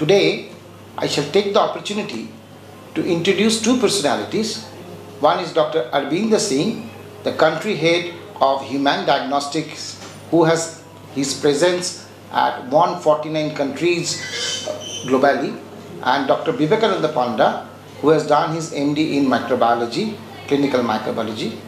Today, I shall take the opportunity to introduce two personalities. One is Dr. Arvind Singh, the country head of Human Diagnostics, who has his presence at 149 countries uh, globally, and Dr. Vivekananda Panda, who has done his MD in microbiology, clinical microbiology.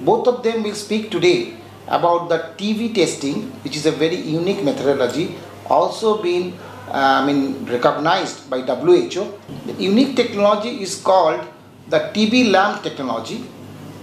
Both of them will speak today about the TB testing, which is a very unique methodology, also been uh, I mean recognized by WHO. The unique technology is called the TB lamp technology.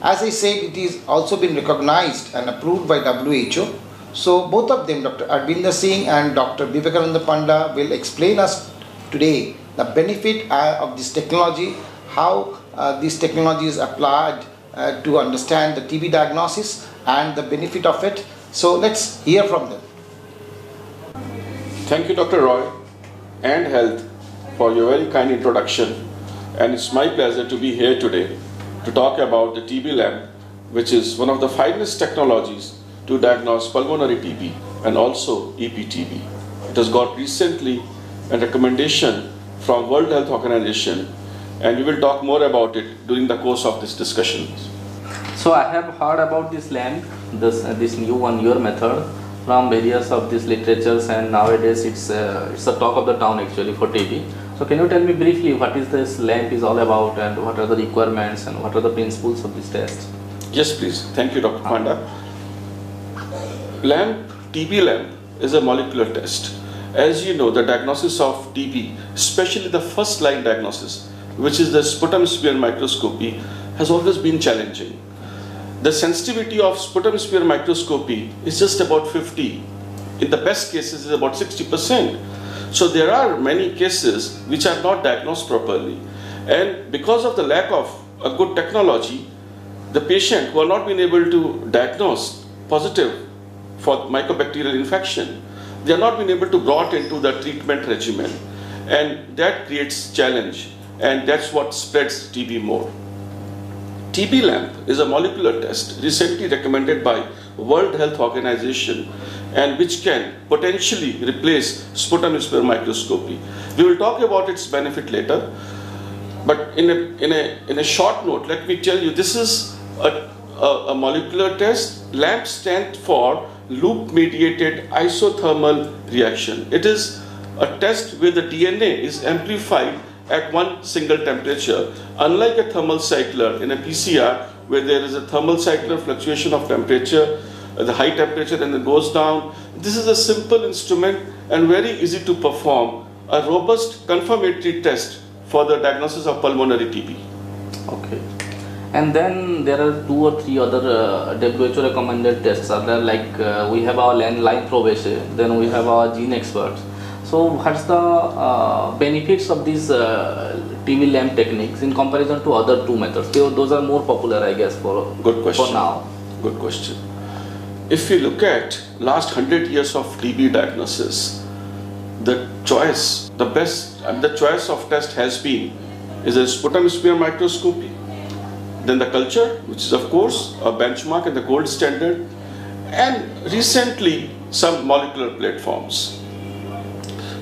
As I said, it is also been recognized and approved by WHO. So both of them, Dr. Arvinder Singh and Dr. Vivekananda Panda, will explain us today the benefit uh, of this technology, how uh, this technology is applied uh, to understand the TB diagnosis and the benefit of it. So let's hear from them. Thank you, Dr. Roy and Health, for your very kind introduction. And it's my pleasure to be here today to talk about the TB lamp, which is one of the finest technologies to diagnose pulmonary TB and also EPTB. It has got recently a recommendation from World Health Organization and we will talk more about it during the course of this discussion. So I have heard about this lamp, this uh, this new one, your method, from various of these literatures, and nowadays it's uh, it's the talk of the town actually for TB. So can you tell me briefly what is this lamp is all about, and what are the requirements, and what are the principles of this test? Yes, please. Thank you, Dr. Panda. LAMP, TB LAMP is a molecular test. As you know, the diagnosis of TB, especially the first line diagnosis, which is the sputum smear microscopy, has always been challenging. The sensitivity of sputum smear microscopy is just about 50. In the best cases, is about 60%. So there are many cases which are not diagnosed properly. And because of the lack of a good technology, the patient who are not been able to diagnose positive for mycobacterial infection, they are not been able to brought into the treatment regimen. And that creates challenge and that's what spreads TB more. TB lamp is a molecular test recently recommended by World Health Organization and which can potentially replace sputum smear microscopy. We will talk about its benefit later. But in a, in a, in a short note, let me tell you, this is a, a, a molecular test. LAMP stands for loop mediated isothermal reaction. It is a test where the DNA is amplified at one single temperature, unlike a thermal cycler in a PCR where there is a thermal cycler fluctuation of temperature, uh, the high temperature and then goes down. This is a simple instrument and very easy to perform, a robust confirmatory test for the diagnosis of pulmonary TB. Okay. And then there are two or three other uh, WHO recommended tests. Are there like uh, we have our line probation, then we have our GeneXperts. So what's the uh, benefits of these uh, TB lamp techniques in comparison to other two methods? Those are more popular, I guess, for good question. For now, good question. If you look at last hundred years of TB diagnosis, the choice, the best, and the choice of test has been is a sputum smear microscopy, then the culture, which is of course a benchmark and the gold standard, and recently some molecular platforms.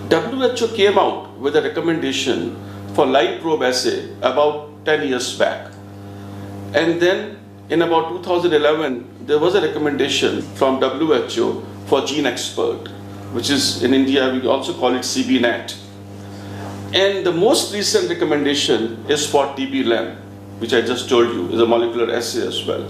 WHO came out with a recommendation for line probe assay about 10 years back. And then in about 2011, there was a recommendation from WHO for GeneXpert, which is in India, we also call it CBNAAT. And the most recent recommendation is for TB LAMP, which I just told you is a molecular assay as well.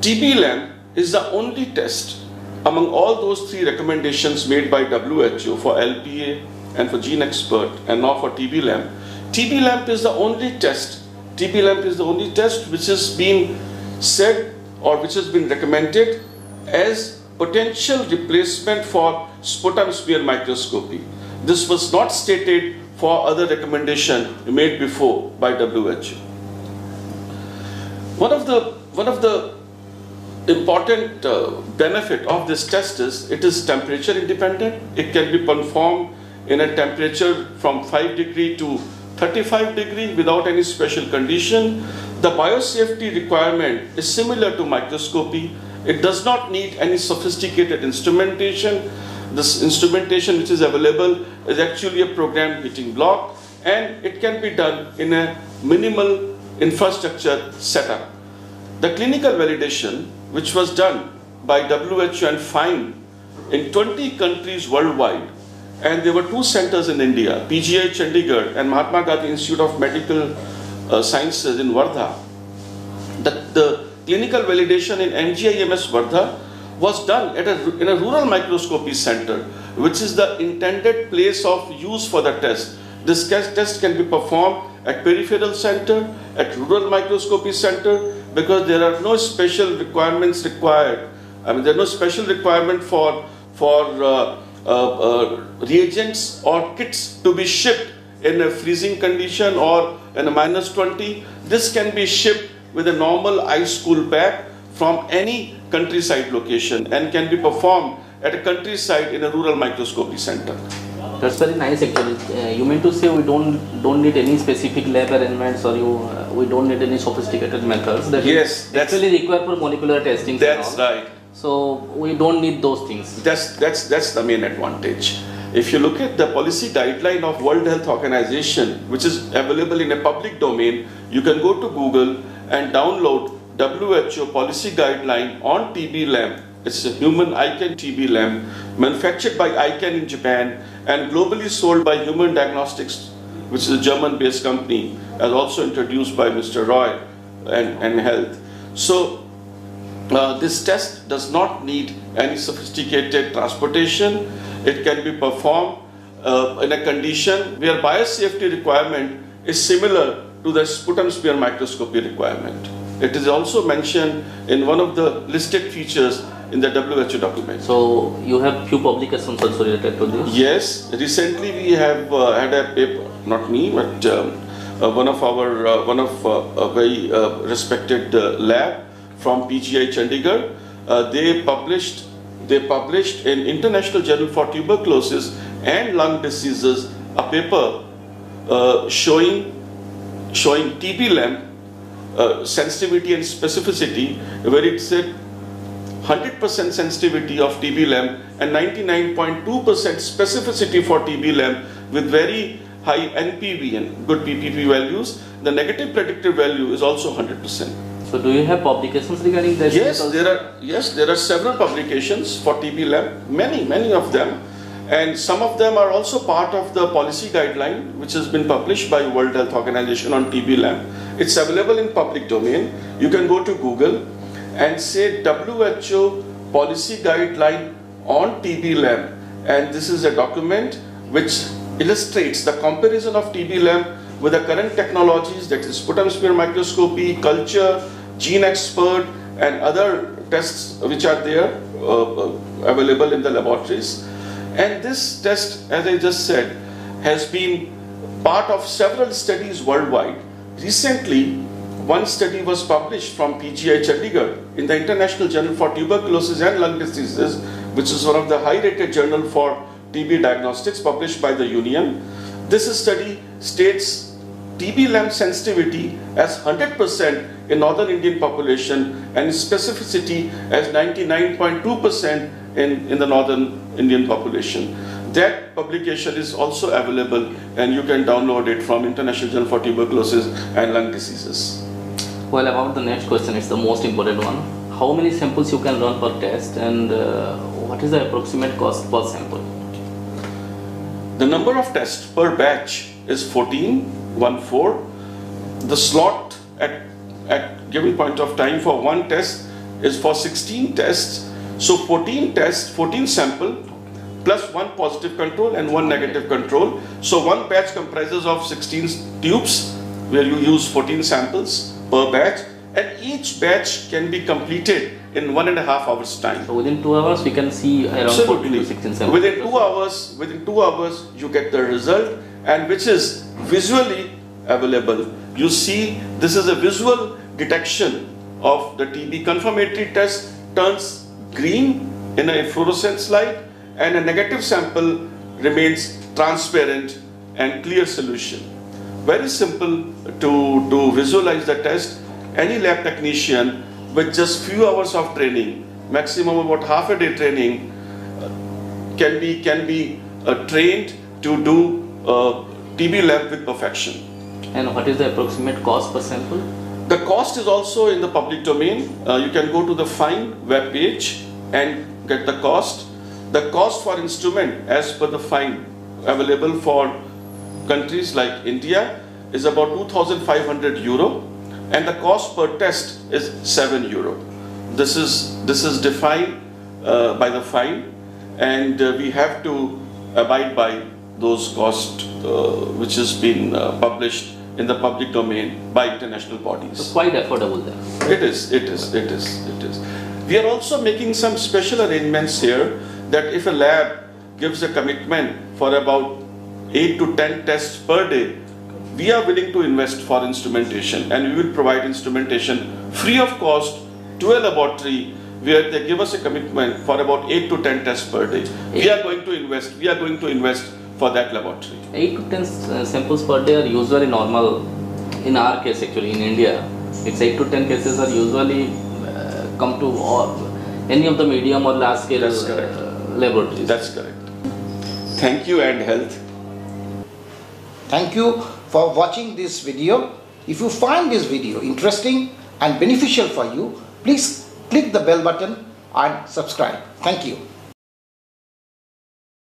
TB LAMP is the only test among all those three recommendations made by WHO for LPA and for GeneXpert and now for TB lamp, TB lamp is the only test, TB lamp is the only test which has been said or which has been recommended as potential replacement for sputum smear microscopy. This was not stated for other recommendation made before by WHO. One of the one of the important uh, benefit of this test is it is temperature independent. It can be performed in a temperature from 5 degree to 35 degree without any special condition. The biosafety requirement is similar to microscopy. It does not need any sophisticated instrumentation. this instrumentation which is available is actually a program heating block and it can be done in a minimal infrastructure setup. The clinical validation which was done by WHO and FIND in 20 countries worldwide and there were two centers in India, PGI Chandigarh and Mahatma Gandhi Institute of Medical uh, Sciences in Wardha. The, the clinical validation in MGIMS Wardha was done at a, in a rural microscopy center, which is the intended place of use for the test. This test can be performed at peripheral center, at rural microscopy center, because there are no special requirements required. I mean, there are no special requirement for, for uh, uh, uh, reagents or kits to be shipped in a freezing condition or in a minus 20. This can be shipped with a normal ice cool pack from any countryside location and can be performed at a countryside in a rural microscopy center. That's very nice actually. Uh, you mean to say we don't don't need any specific lab arrangements or you uh, we don't need any sophisticated methods that yes, that's, actually require for molecular testing. That's right. So we don't need those things. That's that's that's the main advantage. If you look at the policy guideline of World Health Organization, which is available in a public domain, you can go to Google and download WHO policy guideline on TB lamp. It's a human Eiken TB lamp manufactured by Eiken in Japan and globally sold by Human Diagnostics, which is a German-based company, as also introduced by Mr. Roy and, and Health. So uh, this test does not need any sophisticated transportation. It can be performed uh, in a condition where biosafety requirement is similar to the sputum smear microscopy requirement. It is also mentioned in one of the listed features in the WHO document. So you have few publications also related to this? Yes, recently we have uh, had a paper, not me, but um, uh, one of our, uh, one of uh, a very uh, respected uh, lab from PGI Chandigarh. they published, they published in International Journal for Tuberculosis and Lung Diseases a paper showing, showing TB lamp uh, sensitivity and specificity where it said 100% sensitivity of TB lamp and 99.2% specificity for TB lamp with very high NPV and good PPV values. The negative predictive value is also 100%. So do you have publications regarding this? Yes, there are yes there are several publications for TB lamp, many many of them and some of them are also part of the policy guideline which has been published by World Health Organization on TB lamp. It's available in public domain. You can go to Google and say WHO policy guideline on TB lamp and this is a document which illustrates the comparison of TB lamp with the current technologies that is sputum smear microscopy, culture, GeneXpert and other tests which are there uh, uh available in the laboratories and this test, as I just said, has been part of several studies worldwide. Recently, one study was published from PGI Chandigarh in the International Journal for Tuberculosis and Lung Diseases, which is one of the high-rated journal for TB diagnostics published by the Union. This study states TB lamp sensitivity as 100% in northern Indian population and specificity as 99.2% in, in the northern Indian population. That publication is also available and you can download it from International Journal for Tuberculosis and Lung Diseases. Well, about the next question, it's the most important one. How many samples you can run per test and uh, what is the approximate cost per sample? The number of tests per batch is 14, 1 4. The slot at, at given point of time for one test is for 16 tests so 14 tests, 14 sample plus one positive control and one negative control. So one batch comprises of 16 tubes where you use 14 samples per batch and each batch can be completed in one and a half hours time. So within two hours we can see around Absolutely. 14 to 16 samples. Within two hours, within two hours you get the result and which is visually available. You see this is a visual detection of the TB confirmatory test turns green in a fluorescence light and a negative sample remains transparent and clear solution. Very simple to, to visualize the test. Any lab technician with just few hours of training, maximum about half a day training, can be can be uh, trained to do uh, TB lab with perfection. And what is the approximate cost per sample? The cost is also in the public domain. Uh, you can go to the FIND web page and get the cost. The cost for instrument as per the FIND available for countries like India is about 2500 euro and the cost per test is 7 euro. This is, this is defined uh, by the FIND and uh, we have to abide by those costs uh, which has been uh, published in the public domain by international bodies. It's quite affordable then. It is, it is, it is, it is. We are also making some special arrangements here that if a lab gives a commitment for about 8 to 10 tests per day, we are willing to invest for instrumentation and we will provide instrumentation free of cost to a laboratory where they give us a commitment for about 8 to 10 tests per day. We are going to invest, we are going to invest for that laboratory. 8 to 10 uh, samples per day are usually normal in our case actually in India. It's 8 to 10 cases are usually uh, come to all, any of the medium or large scale That's correct. uh, laboratories. That's correct. Thank you and health. Thank you for watching this video. If you find this video interesting and beneficial for you, please click the bell button and subscribe. Thank you.